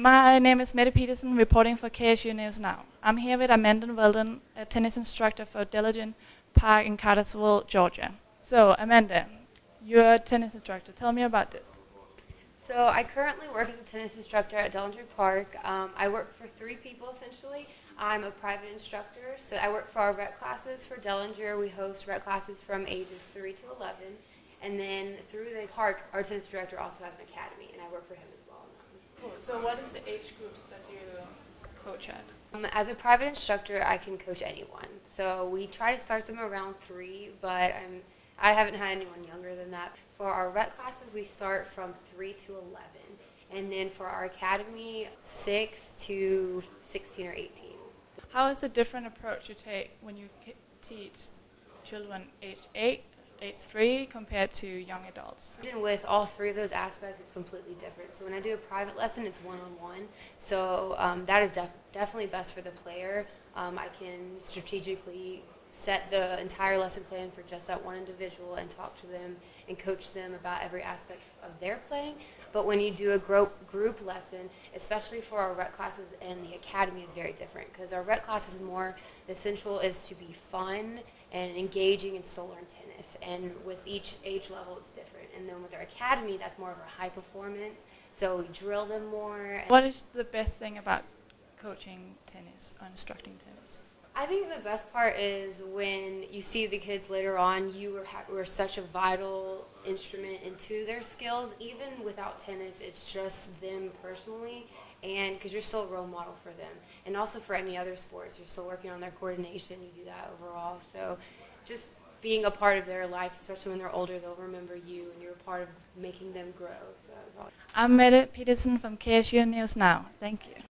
My name is Mette Pedersen, reporting for KSU News Now. I'm here with Amanda Weldon, a tennis instructor for Dellinger Park in Cartersville, Georgia. So, Amanda, you're a tennis instructor. Tell me about this. So I currently work as a tennis instructor at Dellinger Park. Um, I work for three people essentially. I'm a private instructor, so I work for our rec classes for Dellinger. We host rec classes from ages 3 to 11. And then through the park, our tennis director also has an academy, and I work for him as well. Cool. So, what is the age groups that you coach at? Um, as a private instructor, I can coach anyone. So we try to start them around three, but I'm, I haven't had anyone younger than that. For our rec classes, we start from three to 11. And then for our academy, six to 16 or 18. How is the different approach you take when you teach children aged 8, age 3 compared to young adults? And with all three of those aspects, it's completely different. So when I do a private lesson, it's one-on-one. So um, that is def definitely best for the player. Um, I can strategically set the entire lesson plan for just that one individual and talk to them and coach them about every aspect of their playing. But when you do a group, group lesson, especially for our rec classes and the academy is very different because our rec classes is more, the essential is to be fun and engaging and still learn tennis. And with each age level, it's different. And then with our academy, that's more of a high performance. So we drill them more. What is the best thing about coaching tennis or instructing tennis? I think the best part is when you see the kids later on, you were, were such a vital instrument into their skills. Even without tennis, it's just them personally, and because you're still a role model for them. And also for any other sports, you're still working on their coordination, you do that overall. So just being a part of their life, especially when they're older, they'll remember you, and you're a part of making them grow. So that was all. I'm Mette Pedersen from KSU News Now. Thank you.